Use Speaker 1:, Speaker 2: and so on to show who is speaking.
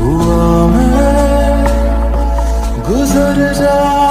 Speaker 1: हुआ मैं गुजर जा